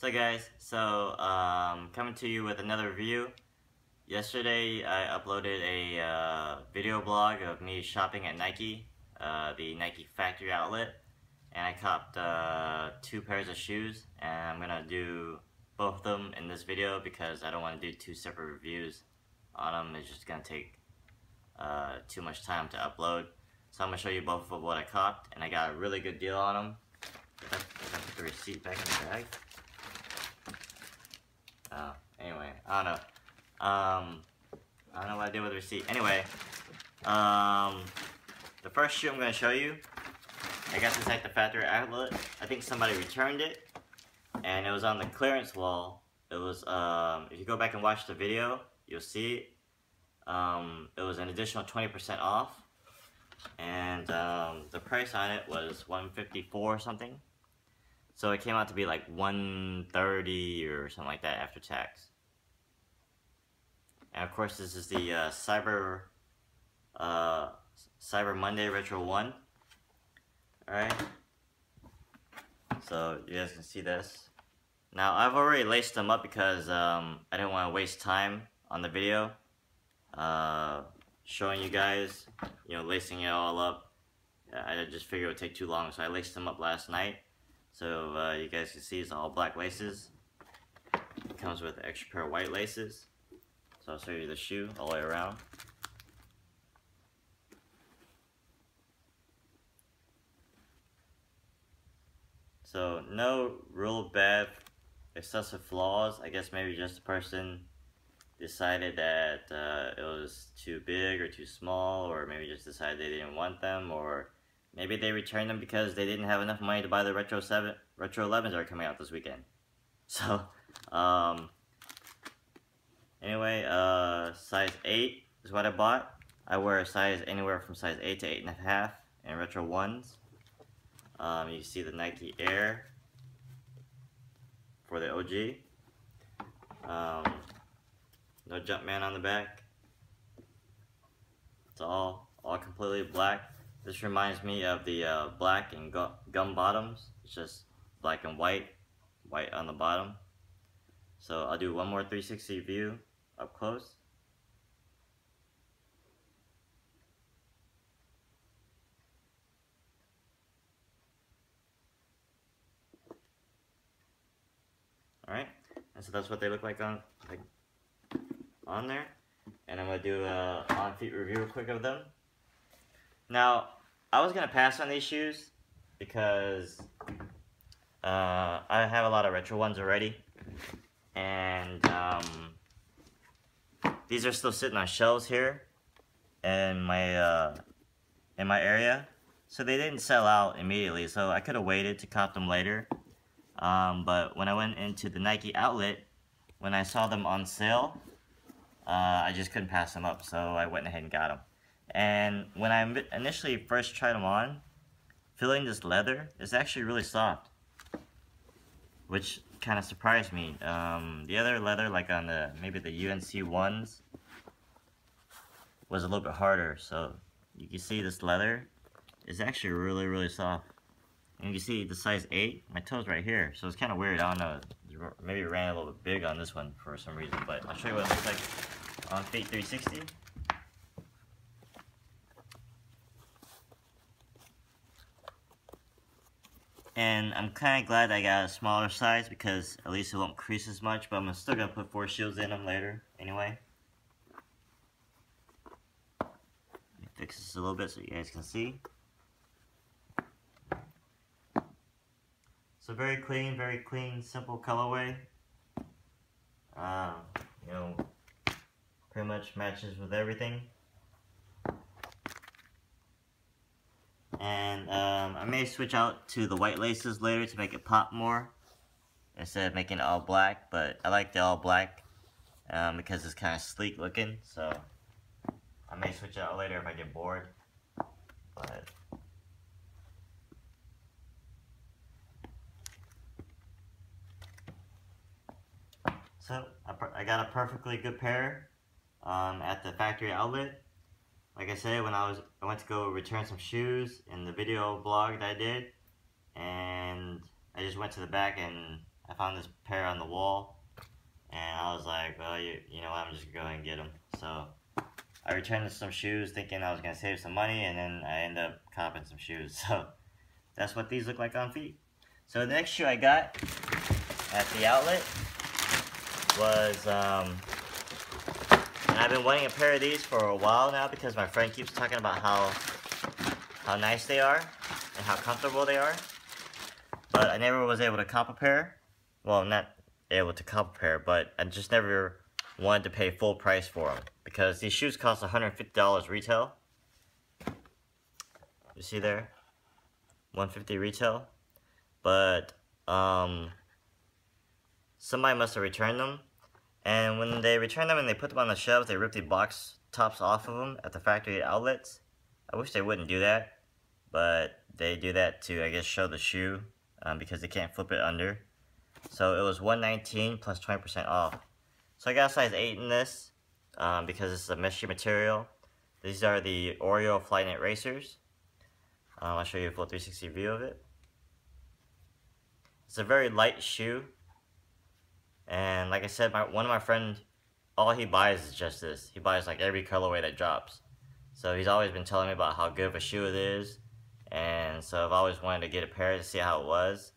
So guys, so um, coming to you with another review. Yesterday I uploaded a uh, video blog of me shopping at Nike, uh, the Nike factory outlet, and I copped uh, two pairs of shoes, and I'm gonna do both of them in this video because I don't want to do two separate reviews on them. It's just gonna take uh, too much time to upload. So I'm gonna show you both of what I copped, and I got a really good deal on them. Put the receipt back in the bag. Oh, anyway, I don't know. Um, I don't know what I did with the receipt. Anyway, um, the first shoe I'm going to show you, I got this at the factory outlet. I think somebody returned it, and it was on the clearance wall. It was, um, if you go back and watch the video, you'll see it. Um, it was an additional 20% off, and um, the price on it was 154 something. So it came out to be like 130 or something like that after tax. And of course this is the uh, Cyber uh, Cyber Monday Retro 1. Alright. So you guys can see this. Now I've already laced them up because um, I didn't want to waste time on the video. Uh, showing you guys, you know, lacing it all up. I just figured it would take too long so I laced them up last night. So uh, you guys can see it's all black laces. It comes with extra pair of white laces. So I'll show you the shoe all the way around. So no real bad excessive flaws. I guess maybe just the person decided that uh, it was too big or too small or maybe just decided they didn't want them or Maybe they returned them because they didn't have enough money to buy the Retro 7, Retro 11s that are coming out this weekend. So, um, anyway, uh, size 8 is what I bought. I wear a size anywhere from size 8 to 8.5 in Retro 1s. Um, you see the Nike Air for the OG. Um, no Jumpman on the back. It's all, all completely black. This reminds me of the uh, black and gu gum bottoms. It's just black and white, white on the bottom. So I'll do one more 360 view up close. Alright, and so that's what they look like on like on there. And I'm to do a on-feet review real quick of them. Now, I was gonna pass on these shoes because uh, I have a lot of retro ones already, and um, these are still sitting on shelves here in my uh, in my area, so they didn't sell out immediately. So I could have waited to cop them later, um, but when I went into the Nike outlet, when I saw them on sale, uh, I just couldn't pass them up, so I went ahead and got them. And when I initially first tried them on, feeling this leather is actually really soft. Which kind of surprised me. Um, the other leather, like on the maybe the UNC ones, was a little bit harder. So you can see this leather is actually really, really soft. And you can see the size 8, my toe's right here. So it's kind of weird. I don't know. Maybe it ran a little bit big on this one for some reason. But I'll show you what it looks like on Fate 360. And I'm kind of glad I got a smaller size because at least it won't crease as much, but I'm still going to put four shields in them later anyway. Let me fix this a little bit so you guys can see. So very clean, very clean, simple colorway. Um, you know, pretty much matches with everything. And um, I may switch out to the white laces later to make it pop more. Instead of making it all black. But I like the all black um, because it's kind of sleek looking. So I may switch it out later if I get bored. But So I, I got a perfectly good pair um, at the factory outlet like I said, when I was I went to go return some shoes in the video blog that I did, and I just went to the back and I found this pair on the wall, and I was like, well, you, you know what, I'm just going to go and get them. So I returned some shoes thinking I was going to save some money, and then I ended up copping some shoes. So that's what these look like on feet. So the next shoe I got at the outlet was, um, I've been wanting a pair of these for a while now because my friend keeps talking about how how nice they are and how comfortable they are. But I never was able to cop a pair. Well, not able to cop a pair, but I just never wanted to pay full price for them because these shoes cost $150 retail. You see there? 150 retail. But um somebody must have returned them and when they return them and they put them on the shelves, they rip the box tops off of them at the factory outlets. I wish they wouldn't do that, but they do that to, I guess, show the shoe um, because they can't flip it under. So it was 119 plus 20% off. So I got a size 8 in this um, because it's a meshy material. These are the Oreo Flyknit Racers. Um, I'll show you a full 360 view of it. It's a very light shoe. And like I said, my one of my friends, all he buys is just this. He buys like every colorway that drops. So he's always been telling me about how good of a shoe it is. And so I've always wanted to get a pair to see how it was.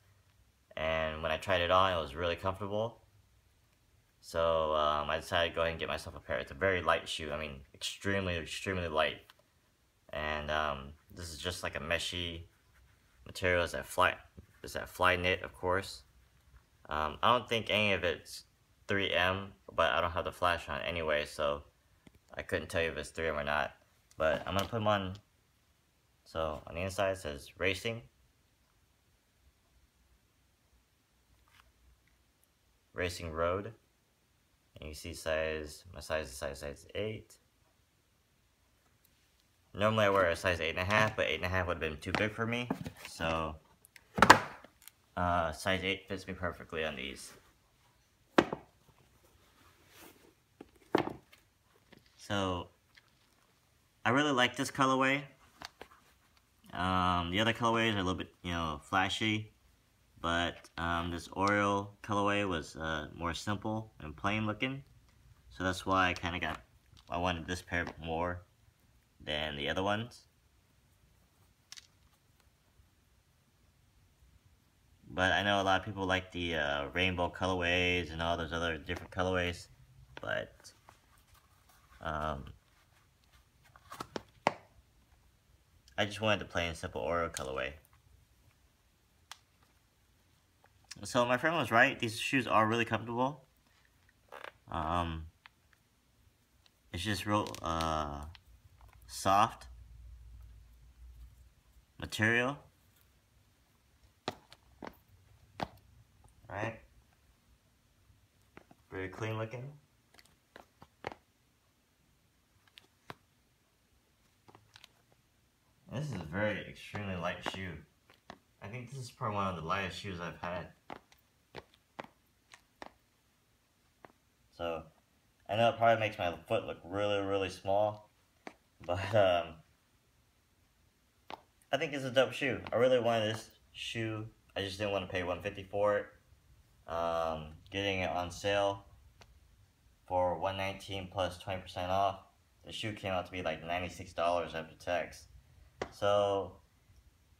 And when I tried it on, it was really comfortable. So um, I decided to go ahead and get myself a pair. It's a very light shoe. I mean, extremely, extremely light. And um, this is just like a meshy material. It's that fly, it's that Flyknit, of course. Um, I don't think any of it's 3M, but I don't have the flash on anyway, so I couldn't tell you if it's 3M or not. But I'm going to put them on, so on the inside it says Racing. Racing Road. And you see size, my size is size, size 8. Normally I wear a size 8.5, but 8.5 would have been too big for me. So uh, size 8 fits me perfectly on these. So, I really like this colorway. Um, the other colorways are a little bit, you know, flashy. But um, this Oreo colorway was uh, more simple and plain looking. So that's why I kind of got, I wanted this pair more than the other ones. But I know a lot of people like the uh, rainbow colorways and all those other different colorways. But um, I just wanted the plain simple Oreo colorway. So my friend was right. These shoes are really comfortable. Um, it's just real uh, soft material. Right? Very clean looking. This is a very extremely light shoe. I think this is probably one of the lightest shoes I've had. So, I know it probably makes my foot look really, really small, but um, I think it's a dope shoe. I really wanted this shoe. I just didn't want to pay 150 for it um, getting it on sale for 119 plus 20% off. The shoe came out to be like $96 after tax. So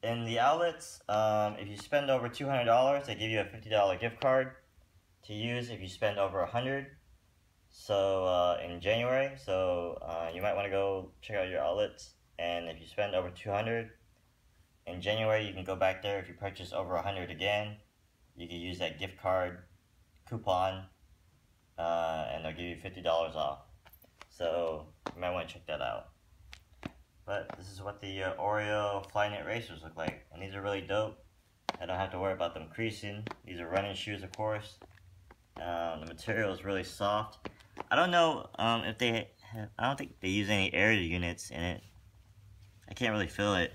in the outlets, um, if you spend over $200, they give you a $50 gift card to use if you spend over 100 so uh, in January. So uh, you might want to go check out your outlets. And if you spend over 200 in January, you can go back there if you purchase over 100 again you can use that gift card coupon uh, and they'll give you $50 off. So you might want to check that out. But this is what the uh, Oreo Flyknit Racers look like. And these are really dope. I don't have to worry about them creasing. These are running shoes, of course. Um, the material is really soft. I don't know um, if they have, I don't think they use any air units in it. I can't really feel it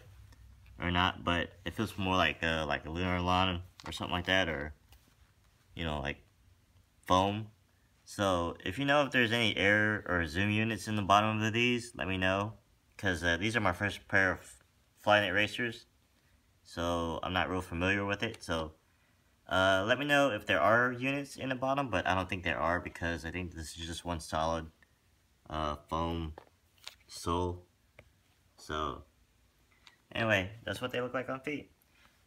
or not, but it feels more like a, like a Lunarlon or something like that, or, you know, like foam. So, if you know if there's any air or zoom units in the bottom of these, let me know. Because uh, these are my first pair of Flyknit racers. So, I'm not real familiar with it. So, Uh, let me know if there are units in the bottom, but I don't think there are because I think this is just one solid uh, foam sole. So, anyway, that's what they look like on feet.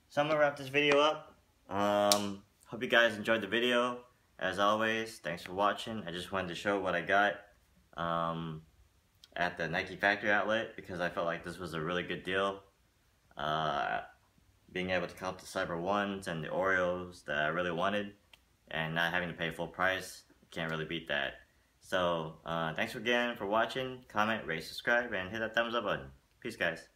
So I'm going to wrap this video up. Um, hope you guys enjoyed the video. As always, thanks for watching. I just wanted to show what I got um, at the Nike factory outlet because I felt like this was a really good deal. Uh, being able to cop the Cyber 1s and the Oreos that I really wanted and not having to pay full price, can't really beat that. So, uh, thanks again for watching, comment, rate, subscribe, and hit that thumbs up button. Peace, guys.